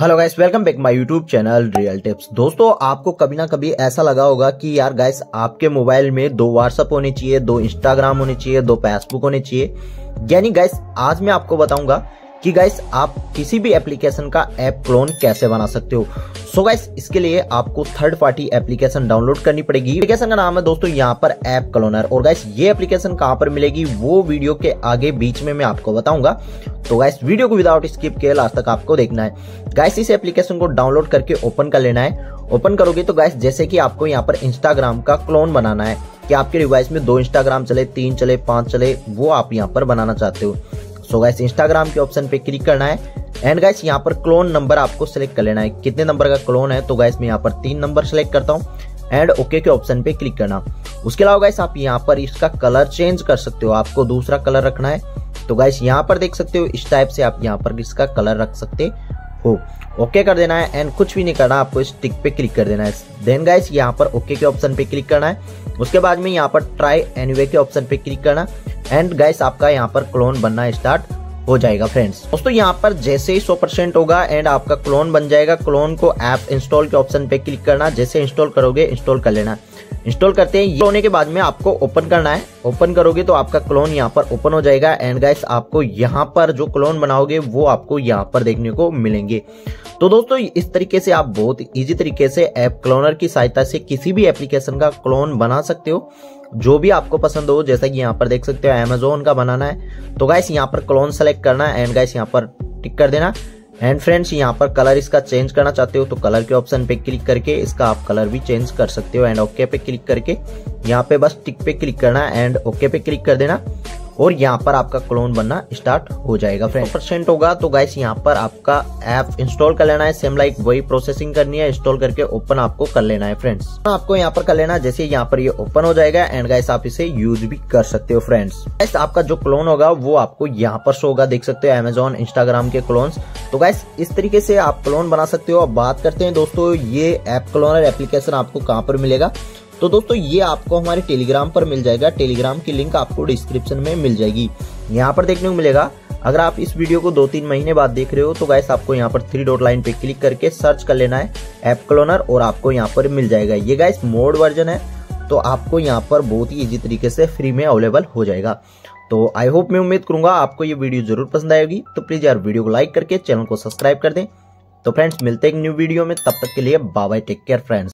Hello guys welcome back my YouTube channel real tips दोस्तों, आपको कभी ना कभी ऐसा लगा होगा कि यार गाइस आपके मोबाइल में दो व्हाट्सअप होने चाहिए, दो इंस्टाग्राम होने चाहिए, दो फेसबुक होने चाहिए। यानी गाइस आज मैं आपको बताऊँगा कि गाइस आप किसी भी एप्लीकेशन का ऐप क्लोन कैसे बना सकते हो। सो गाइस इसके लिए आपको थर्ड पार्टी एप्लीकेशन डाउनलोड करनी पड़ेगी। एप्लीकेशन का नाम है दोस्तों यहाँ पर ऐप क्लोनर और गाइस ये एप्लीकेशन कहाँ पर मिलेगी, वो वीडियो के आगे बीच में मैं आपको बताऊँगा। तो गाइस वीडियो को विदाउट स्किप किए लास्ट तक आपको देखना है। गाइस इस एप्लीकेशन को डाउनलोड करके ओपन कर लेना है। ओपन करोगे तो गाइस जैसे कि आपको यहाँ पर इंस्टाग्राम का क्लोन बनाना है। कि आपके डिवाइस में दो इंस्टाग्राम चले, तीन चले, पाँच चले, वो आप यहाँ पर बनाना चाहते हो। सो गाइस इंस्टाग्राम के ऑप्शन पे क्लिक करना है। एंड गाइस यहाँ पर क्लोन नंबर आपको सिलेक्ट कर लेना है। कितने नंबर का क्लोन है? तो गाइस मैं यहाँ पर तीन नंबर सेलेक्ट करता हूँ। एंड ओके के ऑप्शन पे क्लिक करना। उसके अलावा गाइस आप यहाँ पर इसका कलर चेंज कर सकते हो। आपको दूसरा कलर रखना है। तो गाइस यहाँ पर देख सकते हो, इस टाइप से आप यहाँ पर इसका कलर रख सकते हो। ओके कर देना है। एंड कुछ भी नहीं करना, आपको इस टिक पे क्लिक कर देना है। देन गाइस यहाँ पर ओके के ऑप्शन पे क्लिक करना है। उसके बाद में यहाँ पर ट्राई एनीवे के ऑप्शन पे क्लिक करना। एंड गाइस आपका यहाँ पर क्लोन बनना स्टार्ट हो जाएगा फ्रेंड्स दोस्तों, यहाँ पर जैसे ही 100% होगा एंड आपका क्लोन बन जाएगा क्लोन को ऐप इंस्टॉल के ऑप्शन पे क्लिक करना, जैसे इंस्टॉल करोगे इंस्टॉल कर लेना. इंस्टॉल करते हैं, ये होने के बाद में आपको ओपन करना है. ओपन करोगे तो आपका क्लोन यहाँ पर ओपन हो जाएगा एंड गाइस आपको यहाँ पर जो क्लोन बनाओगे, वो आपको यहाँ पर देखने को मिलेंगे. तो दोस्तों, इस तरीके से आप बहुत इजी तरीके से ऐप क्लोनर की सहायता से किसी भी एप्लीकेशन का क्लोन बना सकते हो। जो भी आपको पसंद हो, जैसा कि यहाँ पर देख सकते हो अमेजोन का बनाना है। तो गाइस यहाँ पर क्लोन सेलेक्ट करना है एंड गाइस यहाँ पर टिक कर देना। एंड फ्रेंड्स यहाँ पर कलर इसका चेंज करना चाहते हो तो कलर के ऑप्शन पे क्लिक करके इसका आप कलर भी चेंज कर सकते हो। एंड ओके पे क्लिक करके यहाँ पे बस टिक पे क्लिक करना एंड ओके पे क्लिक कर देना। और यहाँ पर आपका क्लोन बनना स्टार्ट हो जाएगा फ्रेंड परसेंट होगा तो गाइस यहाँ पर आपका ऐप इंस्टॉल कर लेना है. सेम लाइक वही प्रोसेसिंग करनी है इंस्टॉल करके ओपन आपको कर लेना है फ्रेंड्स आपको यहाँ पर कर लेना जैसे यहाँ पर ये ओपन हो जाएगा एंड गाइस आप इसे यूज़ भी कर सकते हो फ्रेंड्स गाइस आपका जो क्लोन होगा, वो आपको यहाँ पर शो होगा. देख सकते हो अमेजोन इंस्टाग्राम के क्लोन्स तो गाइस इस तरीके से आप क्लोन बना सकते हो. अब बात करते हैं दोस्तों, ये ऐप क्लोनर एप्लीकेशन आपको कहाँ पर मिलेगा? तो दोस्तों, ये आपको हमारे टेलीग्राम पर मिल जाएगा। टेलीग्राम की लिंक आपको डिस्क्रिप्शन में मिल जाएगी। यहाँ पर देखने को मिलेगा। अगर आप इस वीडियो को दो तीन महीने बाद देख रहे हो तो गैस आपको यहाँ पर थ्री डॉट लाइन पे क्लिक करके सर्च कर लेना है ऐप क्लोनर और आपको यहाँ पर मिल जाएगा। ये गैस मोड वर्जन है तो आपको यहाँ पर बहुत ही इजी तरीके से फ्री में अवेलेबल हो जाएगा। तो आई होप मैं उम्मीद करूँगा आपको ये वीडियो ज़रूर पसंद आएगी। तो प्लीज़ यार वीडियो को लाइक करके चैनल को सब्सक्राइब कर दें। तो फ्रेंड्स मिलते हैं एक न्यू वीडियो में। तब तक के लिए बाय टेक केयर फ्रेंड्स